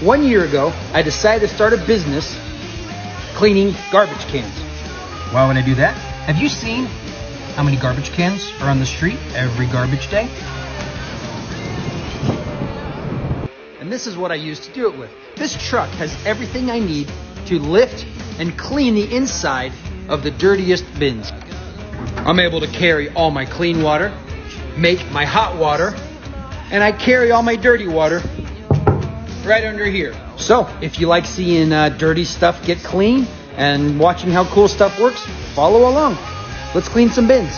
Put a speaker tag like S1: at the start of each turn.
S1: one year ago, I decided to start a business cleaning garbage cans.
S2: Why would I do that? Have you seen how many garbage cans are on the street every garbage day?
S1: And this is what I use to do it with. This truck has everything I need to lift and clean the inside of the dirtiest bins. I'm able to carry all my clean water, make my hot water, and I carry all my dirty water right under here. So, if you like seeing uh, dirty stuff get clean and watching how cool stuff works, follow along. Let's clean some bins.